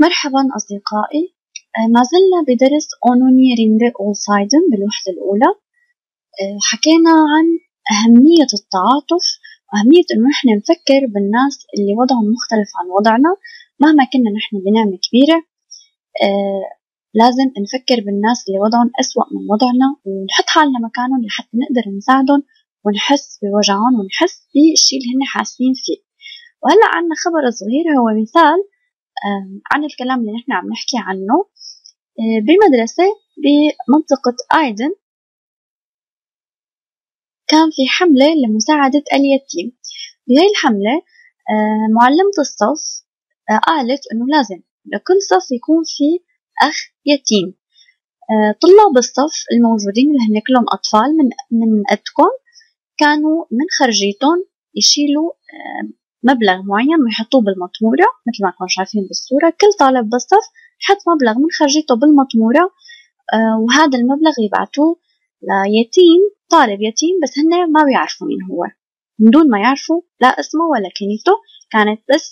مرحبا أصدقائي. آه، ما زلنا بدرس أونونيرينده أولسايدن بالوحدة الأولى. آه، حكينا عن أهمية التعاطف وأهمية إنه إحنا نفكر بالناس اللي وضعهم مختلف عن وضعنا مهما كنا نحن بنعمة كبيرة. آه، لازم نفكر بالناس اللي وضعهم أسوأ من وضعنا ونحط حالنا مكانهم لحتى نقدر نساعدهم ونحس بوجعهم ونحس بالشي اللي هن حاسين فيه. وهلأ عنا خبر صغير هو مثال عن الكلام اللي نحن عم نحكي عنه آه، بمدرسة بمنطقة آيدن كان في حملة لمساعدة اليتيم بهي الحملة آه، معلمة الصف آه، قالت إنه لازم لكل صف يكون في أخ يتيم. طلاب الصف الموجودين اللي هن كلهم أطفال من من قدكم كانوا من خرجيتهم يشيلوا مبلغ معين ويحطوه بالمطمورة مثل ما كنتم شايفين بالصورة. كل طالب بالصف يحط مبلغ من خرجيته بالمطمورة آه، وهذا المبلغ يبعتوه ليتيم طالب يتيم بس هن ما بيعرفوا مين هو. من دون ما يعرفوا لا اسمه ولا كنيته كانت بس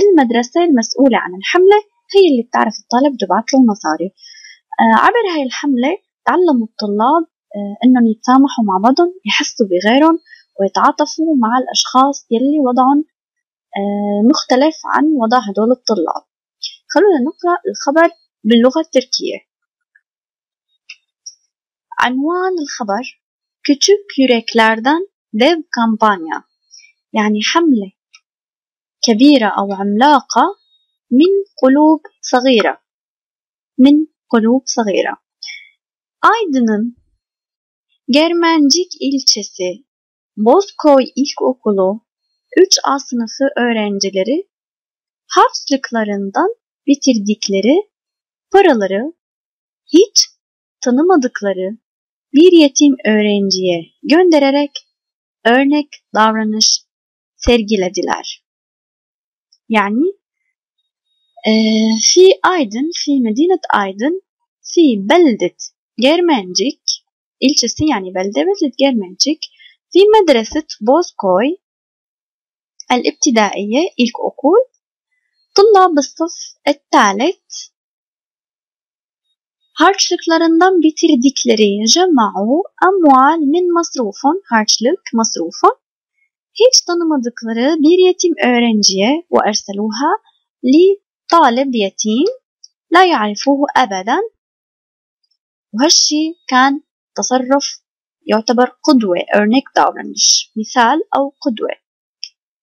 المدرسة المسؤولة عن الحملة هي اللي بتعرف الطالب تبعت له مصاري آه، عبر هاي الحملة تعلموا الطلاب آه، إنهم يتسامحوا مع بعضهم يحسوا بغيرهم ويتعاطفوا مع الأشخاص يلي وضعهم مختلف عن وضع هدول الطلاب. خلونا نقرأ الخبر باللغة التركية. عنوان الخبر Küçük yüreklerden dev kampanya يعني حملة كبيرة أو عملاقة من قلوب صغيرة. من قلوب صغيرة. Aydın'ın Germencik ilçesi Bozkoy İlkokulu 3A sınıfı öğrencileri harçlıklarından bitirdikleri paraları hiç tanımadıkları bir yetim öğrenciye göndererek örnek davranış sergilediler. Yani e, fi Aydın, fi Medinet Aydın, fi Beldet Germencik ilçesi yani belde Beldet Germencik, fi Medreset Bozkoy, الابتدائية ilkokul طلاب الصف الثالث harçlıklarından bitirdikleri cema'u amval min masrufun harçlık masrufun hiç tanımadıkları bir yetim öğrenciye ve erseluha li طالب يتيم لا يعرفوه أبدا وهالشي كان تصرف يعتبر قدوة örnek davranış misal أو قدوة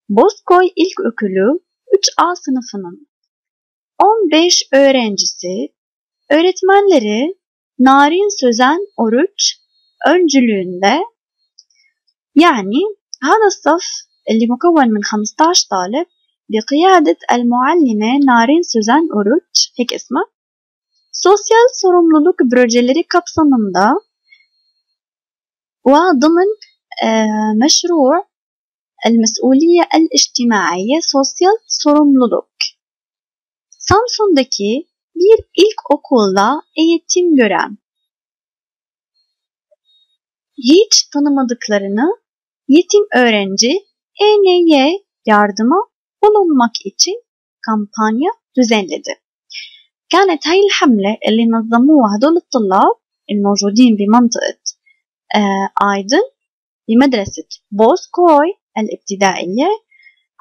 Bozkoy İlkokulu 3A sınıfının 15 öğrencisi öğretmenleri Narin Sözen Oruç öncülüğünde يعني هذا الصف اللي مكون من 15 طالب بقيادة المعلمة نارين سوزان Oruç هيك اسمها sosyal sorumluluk projeleri kapsamında وضمن مشروع المسؤولية الاجتماعية sosyal sorumluluk. Samsun'daki bir ilkokulda eğitim gören hiç tanımadıklarını yetim öğrenci ENY yardıma bulunmak için kampanya düzenledi. كانت هاي الحملة اللي نظموها هدول الطلاب الموجودين بمنطقة آيدن بمدرسة بوسكوي الابتدائية.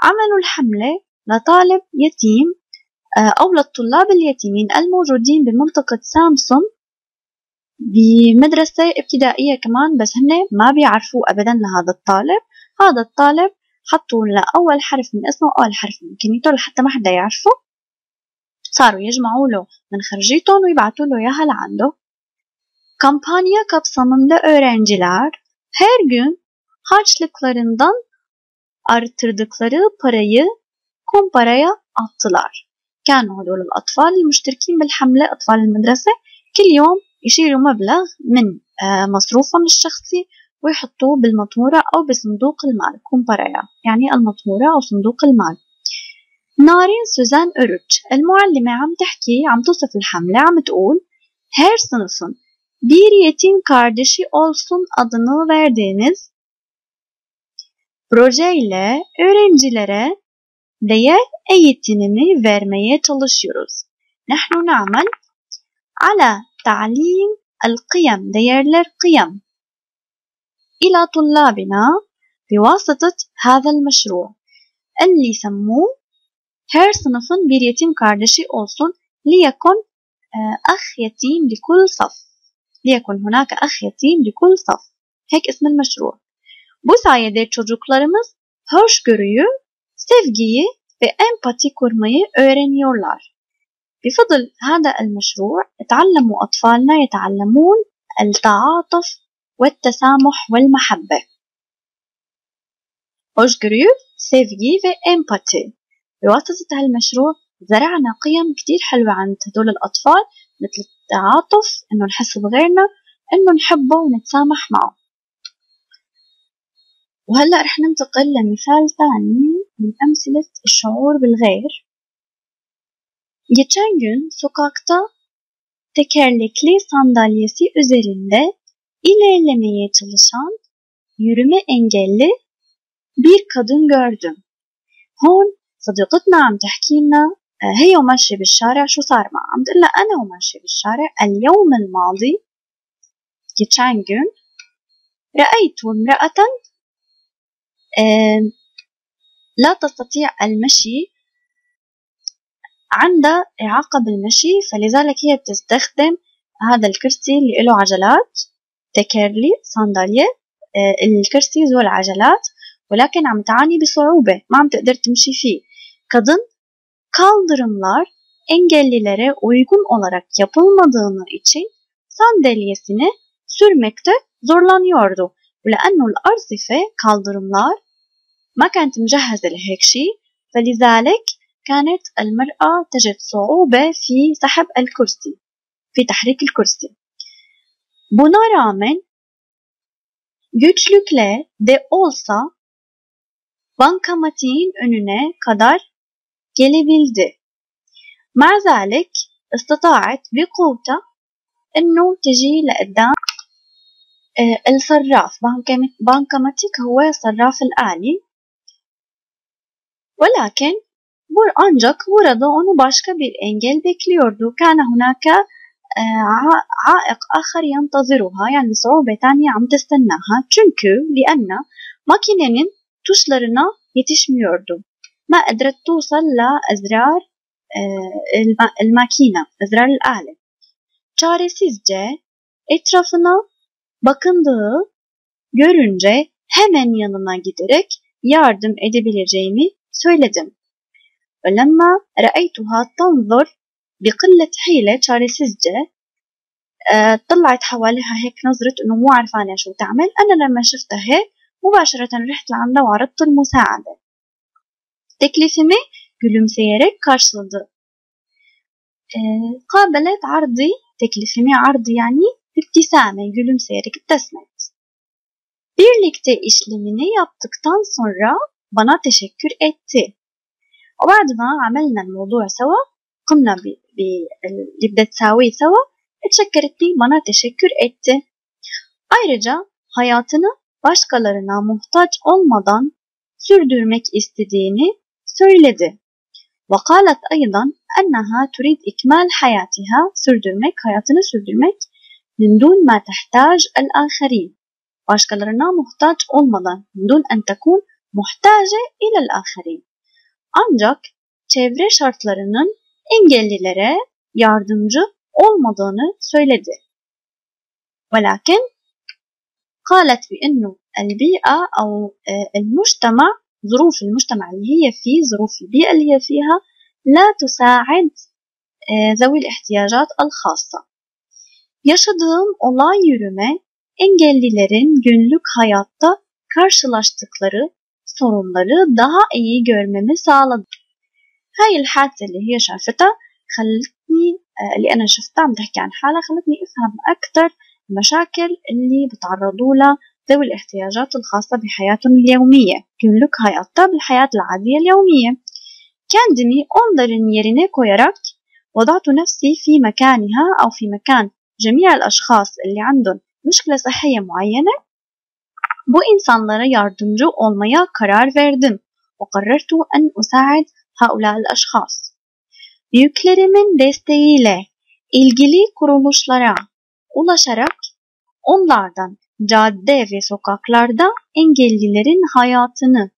عملوا الحملة لطالب يتيم آه، أو للطلاب اليتيمين الموجودين بمنطقة سامسون بمدرسة ابتدائية كمان بس هن ما بيعرفوا أبدا لهذا الطالب. هذا الطالب حطوا لأول حرف من اسمه أول حرف من كنيته لحتى ما حدا يعرفه. صاروا يجمعوا له من خرجيتهم ويبعتوا له إياها لعنده. Kampanya kapsamında öğrenciler. Her gün harçlıklarından artırdıkları parayı kumbaraya attılar. كانوا هدول الأطفال المشتركين بالحملة أطفال المدرسة كل يوم يشيلوا مبلغ من مصروفهم الشخصي ويحطوه بالمطمورة أو بصندوق المال kumbaraya يعني المطمورة أو صندوق المال. نارين سوزان أورutç المعلمة عم تحكي عم توصف الحملة عم تقول her sınıfın bir yetim kardeşi olsun verdiğiniz projeyle öğrencilere değer eğitimimi vermeye çalışıyoruz. نحن نعمل على تعليم القيم değerler قيم إلى طلابنا بواسطة هذا المشروع اللي سموه her sınıfın bir yetim kardeşi olsun. ليكن أخ يتيم لكل صف ليكن هناك أخ يتيم لكل صف هيك اسم المشروع Bu sayede çocuklarımız hoşgörüyü, sevgiyi ve empati kurmayı öğreniyorlar. بفضل هذا المشروع تعلموا أطفالنا يتعلمون التعاطف والتسامح والمحبة. hoşgörü, sevgi ve empati. بواسطة هالمشروع زرعنا قيم كتير حلوة عند هدول الأطفال مثل التعاطف إنه نحس بغيرنا إنه نحبه ونتسامح معه وهلأ رح ننتقل لمثال ثاني من أمثلة الشعور بالغير Geçen sokakta tekerlekli sandalyesi üzerinde ilerlemeye çalışan yürüme engelli bir kadın gördüm. هون صديقتنا عم تحكي لنا هي وماشية بالشارع شو صار معها عم تقول أنا وماشية بالشارع اليوم الماضي geçen gün رأيت امرأة لا تستطيع المشي عندها إعاقة بالمشي فلذلك هي بتستخدم هذا الكرسي اللي له عجلات تكيرلي صندالية الكرسي ذو العجلات ولكن عم تعاني بصعوبة ما عم تقدر تمشي فيه kadın kaldırımlar engellilere uygun olarak yapılmadığını için sandalyesini sürmekte zorlanıyordu. ولأنه الأرصفة kaldırımlar ما كانت مجهزة لهيك شيء فلذلك كانت المرأة تجد صعوبة في سحب الكرسي في تحريك الكرسي Buna rağmen güçlükle de olsa bankamatiğin önüne kadar gelebildi. مع ذلك استطاعت بقوتها انه تجي لقدام الصراف بانكاماتيك هو صراف الآلي ولكن ancak burada onu başka bir engel bekliyordu. كان هناك عائق آخر ينتظرها يعني صعوبة ثانية عم تستناها çünkü لأن makinenin tuşlarına yetişmiyordu. ما قدرت توصل لأزرار الماكينة أزرار الآلة çaresizce etrafına bakındığı görünce hemen yanına giderek yardım edebileceğini söyledim. ولما رأيتها تنظر بقلة حيلة çaresizce طلعت حواليها هيك نظرة إنه مو عرفانة شو تعمل أنا لما شفتها هيك مباشرة رحت لعندها وعرضت المساعدة teklifimi gülümseyerek karşıladı. قابلت عرضي teklifimi عرض يعني ibtisame gülümseyerek ibtesmet. Birlikte işlemini yaptıktan sonra bana teşekkür etti. وبعد ما عملنا الموضوع سوا قمنا باللي بدها تساويه سوا اتشكرت لي bana teşekkür etti. Ayrıca hayatını başkalarına muhtaç olmadan sürdürmek istediğini söyledi. وقالت أيضا أنها تريد إكمال حياتها sürdürmek, hayatını sürdürmek من دون ما تحتاج الآخرين başkalarına muhtaç olmadan من دون أن تكون محتاجة إلى الآخرين ancak çevre şartlarının engellilere yardımcı olmadığını söyledi. ولكن قالت بأنه البيئة أو المجتمع ظروف المجتمع اللي هي فيه ظروف البيئة اللي هي فيها لا تساعد ذوي الاحتياجات الخاصة. Yaşadığım olay yürüme engellilerin günlük hayatta karşılaştıkları sorunları daha iyi görmemi sağladı. هاي الحادثة اللي هي شافتها خلتني اللي أنا شفتها عم تحكي عن حالها خلتني أفهم أكثر المشاكل اللي بتعرضوا لها ذوي الاحتياجات الخاصة بحياتهم اليومية günlük hayatta بالحياة العادية اليومية kendimi onların yerine koyarak وضعت نفسي في مكانها أو في مكان جميع الأشخاص اللي عندهم مشكلة صحية معينة bu insanlara yardımcı olmaya karar verdim. وقررت أن أساعد هؤلاء الأشخاص. Büyüklerimin desteğiyle ilgili kuruluşlara ulaşarak onlardan cadde ve sokaklarda engellilerin hayatını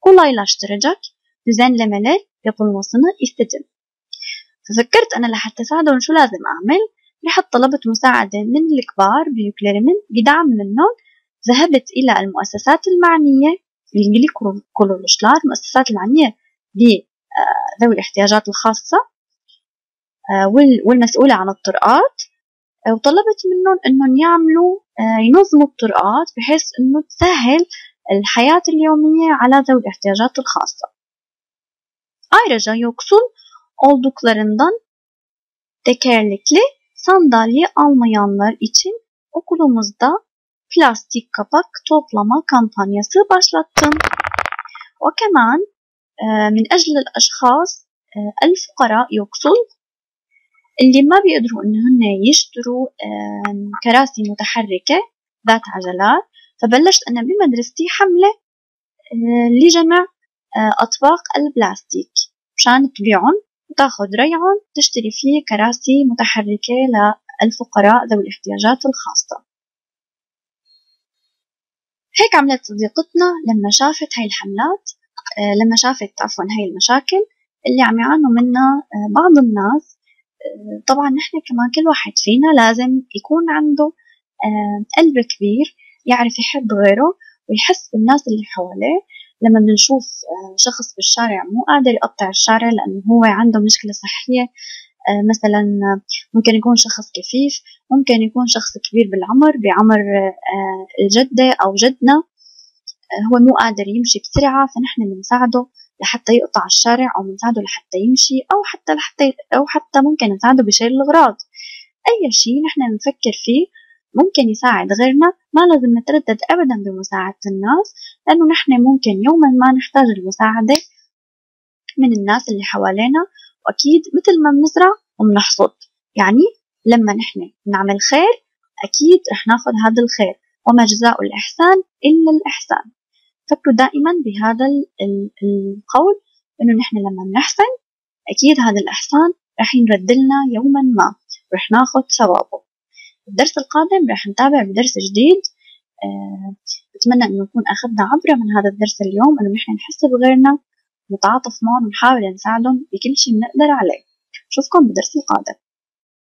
kolaylaştıracak düzenlemeler yapılmasını istedim. ففكرت أنا لحتى أساعدهم شو لازم أعمل رحت طلبت مساعدة من الكبار بيوكليرمن بدعم منهم ذهبت إلى المؤسسات المعنية بالإنجلي كولوشلار المؤسسات المعنية بذوي الاحتياجات الخاصة والمسؤولة عن الطرقات وطلبت منهم انهم يعملوا ينظموا الطرقات بحيث انه تسهل الحياة اليومية على ذوي الاحتياجات الخاصة. Ayrıca yoksul olduklarından tekerlekli sandalye almayanlar için okulumuzda plastik kapak toplama kampanyası başlattım. وكمان من أجل الأشخاص الفقراء يقصل اللي ما بيقدروا إن هن يشتروا كراسي متحركة ذات عجلات فبلشت أنا بمدرستي حملة لجمع أطباق البلاستيك مشان تبيعهم وتاخد ريعهم تشتري فيه كراسي متحركة للفقراء ذوي الاحتياجات الخاصة هيك عملت صديقتنا لما شافت هاي الحملات لما شافت عفوا هاي المشاكل اللي عم يعانوا منها بعض الناس. طبعا نحن كمان كل واحد فينا لازم يكون عنده قلب كبير يعرف يحب غيره ويحس بالناس اللي حواليه. لما بنشوف شخص بالشارع مو قادر يقطع الشارع لأنه هو عنده مشكلة صحية مثلا ممكن يكون شخص كفيف ممكن يكون شخص كبير بالعمر بعمر الجدة أو جدنا. هو مو قادر يمشي بسرعة فنحن بنساعده لحتى يقطع الشارع أو بنساعده لحتى يمشي أو حتى لحتى أو حتى ممكن نساعده بشيل الأغراض. أي شيء نحن نفكر فيه ممكن يساعد غيرنا. ما لازم نتردد أبدا بمساعدة الناس لأنه نحن ممكن يوما ما نحتاج المساعدة من الناس اللي حوالينا. وأكيد مثل ما بنزرع وبنحصد. يعني لما نحن نعمل خير أكيد رح ناخذ هذا الخير. وما جزاء الإحسان إلا الإحسان. فكروا دائما بهذا القول إنه نحن لما بنحسن أكيد هذا الإحسان رح ينرد لنا يوما ما. رح ناخذ ثوابه. الدرس القادم رح نتابع بدرس جديد. أه بتمنى إنه نكون أخذنا عبرة من هذا الدرس اليوم إنه نحن نحس بغيرنا. نتعاطف معهم ونحاول نساعدهم بكل شيء بنقدر عليه. نشوفكم بالدرس القادم